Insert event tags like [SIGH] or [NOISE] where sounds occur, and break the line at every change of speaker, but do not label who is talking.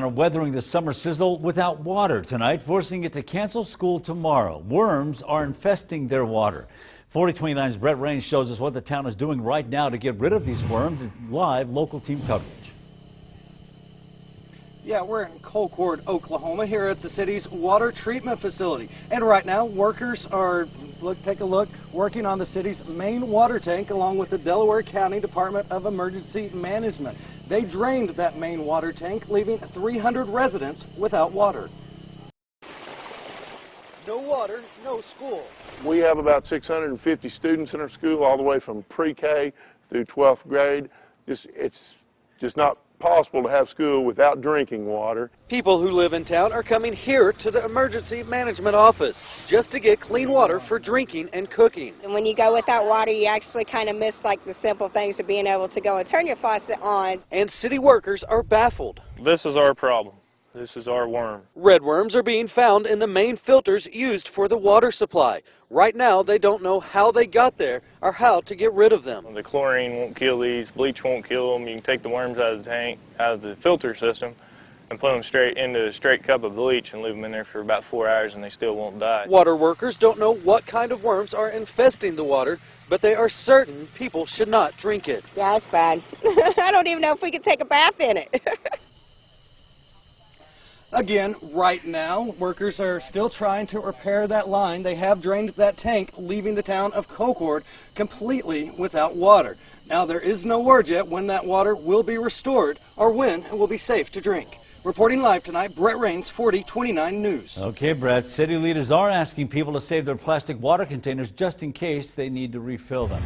Are weathering the summer sizzle without water tonight, forcing it to cancel school tomorrow. Worms are infesting their water. 4029's Brett Rains shows us what the town is doing right now to get rid of these worms. Live local team coverage.
Yeah, we're in Colcord, Oklahoma, here at the city's water treatment facility. And right now, workers are, look, take a look, working on the city's main water tank along with the Delaware County Department of Emergency Management. They drained that main water tank, leaving 300 residents without water. No water, no school.
We have about 650 students in our school, all the way from pre-K through 12th grade. Just, it's just not possible to have school without drinking water.
People who live in town are coming here to the emergency management office just to get clean water for drinking and cooking.
And when you go without water, you actually kind of miss like the simple things of being able to go and turn your faucet on.
And city workers are baffled.
This is our problem. This is our worm.
Red worms are being found in the main filters used for the water supply. Right now, they don't know how they got there or how to get rid of them.
The chlorine won't kill these, bleach won't kill them. You can take the worms out of the tank, out of the filter system, and put them straight into a straight cup of bleach and leave them in there for about four hours and they still won't die.
Water workers don't know what kind of worms are infesting the water, but they are certain people should not drink it.
Yeah, it's bad. [LAUGHS] I don't even know if we could take a bath in it. [LAUGHS]
Again, right now, workers are still trying to repair that line. They have drained that tank, leaving the town of Colcord completely without water. Now, there is no word yet when that water will be restored or when it will be safe to drink. Reporting live tonight, Brett Rains, 4029 News.
Okay, Brett. City leaders are asking people to save their plastic water containers just in case they need to refill them.